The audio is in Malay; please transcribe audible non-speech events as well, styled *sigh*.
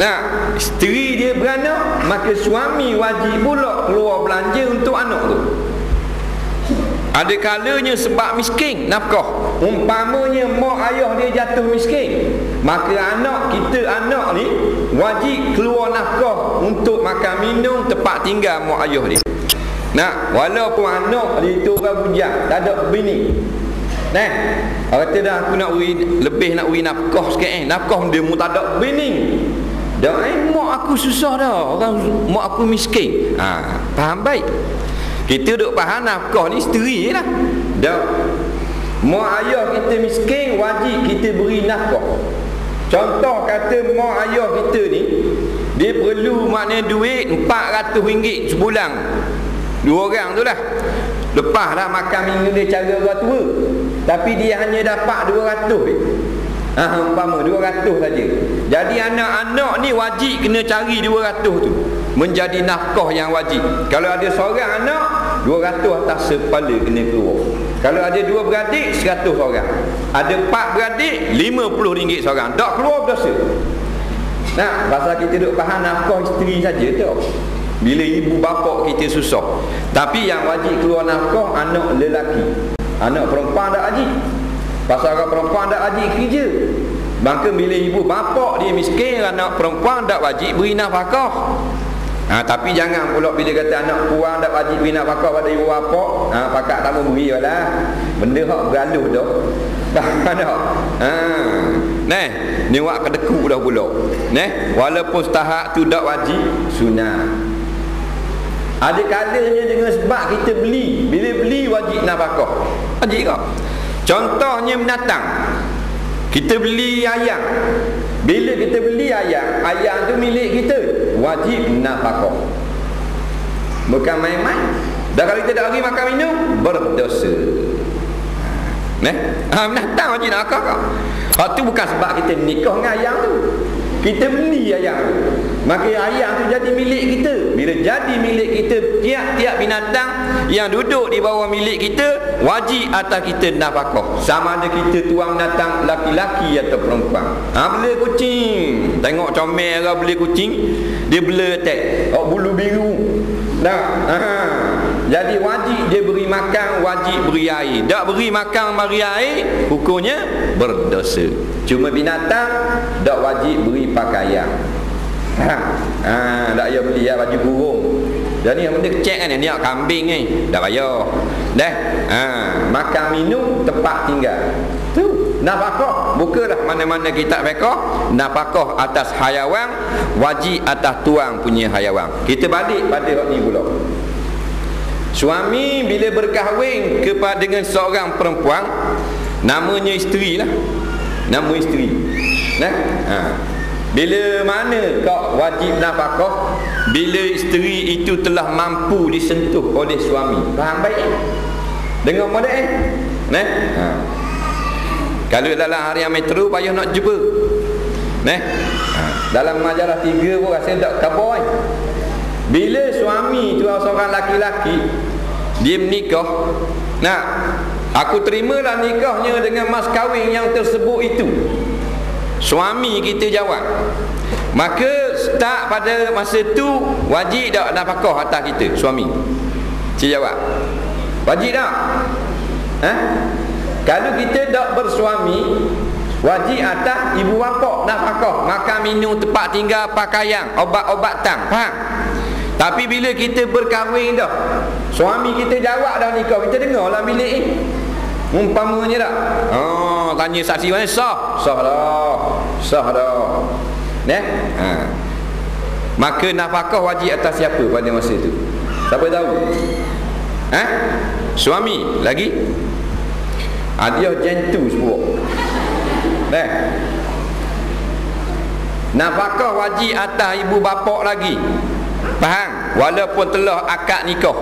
Nah, isteri dia beranak, maka suami wajib pula keluar belanja untuk anak tu. Ada kalanya sebab miskin nafkah. Umpamanya mak ayah dia jatuh miskin, maka anak kita anak ni wajib keluar nafkah untuk makan minum tempat tinggal mak ayah dia. Nah, walaupun anak dia itu orang bujang, tak ada bini. Nah, kata dah aku nak uri, lebih nak uri nafkah sikit eh. Nafkah dia mu tak ada bini. Dah eh mak aku susah dah. Orang mak aku miskin. Ha, faham baik. Kita duk faham nafkah ni isteri lah. Dah mak ayah kita miskin wajib kita beri nafkah. Contoh kata mak ayah kita ni dia perlu maknanya duit RM400 sebulan. Dua orang tu lah. Lepas dah makan minggu dia cara orang tua. Tapi dia hanya dapat 200 Ah, ha, umpama 200 saja. Jadi anak-anak ni wajib kena cari 200 tu. Menjadi nafkah yang wajib. Kalau ada seorang anak, 200 atas kepala kena keluar. Kalau ada dua beradik, 100 orang. Ada empat beradik, 50 ringgit seorang. Tak keluar berdosa. Nah, pasal kita duk faham nafkah isteri saja tu. Bila ibu bapa kita susah. Tapi yang wajib keluar nafkah anak lelaki. Anak perempuan tak haji Pasal orang perempuan tak haji kerja. Maka bila ibu bapa dia miskin Anak perempuan tak wajib beri nafkah. Ha, Tapi jangan pula bila kata anak perempuan tak wajib beri nafkah pada ibu bapa ha, Pakat tak mau beri lah Benda hak bergaluh dah. *laughs* Tak ada. Ha. Neh, ni wak kedeku dah pula. Neh, walaupun setahak tu tak wajib Sunnah. Ada kalanya dengan sebab kita beli. Bila beli wajib nafkah. Wajib kau Contohnya binatang. Kita beli ayam. Bila kita beli ayam Ayam tu milik kita. Wajib nafkah Bukan main-main. Dan kalau kita tak pergi makan minum Berdosa. Nah, ha, binatang wajib nafkah kau. Hak tu bukan sebab kita nikah dengan ayam tu. Kita beli ayam Maka ayam tu jadi milik kita Bila jadi milik kita Tiap-tiap binatang yang duduk di bawah milik kita Wajib atas kita nafkah Sama ada kita tuang binatang laki-laki atau perempuan. Ha, Bela kucing. Tengok comel lah bela kucing Dia bela tek oh, Bulu biru. Nah, ha. Jadi wajib dia beri makan Wajib beri air. Tak beri makan beri air Hukumnya berdosa. Cuma binatang Tak wajib beri pakaian Ha, ha tak payah beli ya baju kurung. Jadi yang benda kecek kan ni kambing ni. Dah bayar. Dah. Ha, makan minum tempat tinggal. Tu nafkah. Bukalah mana-mana kita fiqh, nafkah atas hayawan wajib atas tuang punya hayawan. Kita balik pada hak ni pula. Suami bila berkahwin kepada dengan seorang perempuan namanya isteri lah. Nama isteri. Nah. Ha. Bila mana kau wajib nafkah Bila isteri itu telah mampu disentuh oleh suami Faham baik? Dengar model eh? Nah? Ha. Kalau dalam harian metro payah nak jumpa Nah? Ha. Dalam majalah tiga pun rasa tak kabar eh? Bila suami tu seorang laki-laki Dia menikah Nah Aku terimalah nikahnya dengan mas kahwin yang tersebut itu Suami kita jawab Maka start pada masa tu Wajib tak nafkah atas kita Suami Cik jawab Wajib tak? Ha? Kalau kita tak bersuami Wajib atas ibu bapa nafkah Makan minum tempat tinggal pakaian Obat-obatan Faham? Tapi bila kita berkahwin dah Suami kita jawab dah nikah Kita dengar lah bilik ni Umpamanya tak? Tanya saksi mana? Sah. Sah dah. Sah dah. Ne? Ha. Maka nafkah wajib atas siapa pada masa itu? Siapa tahu? Ha? Suami lagi? Adiah jentu semua. Ne? Nafkah wajib atas ibu bapa lagi. Faham? Walaupun telah akad nikah.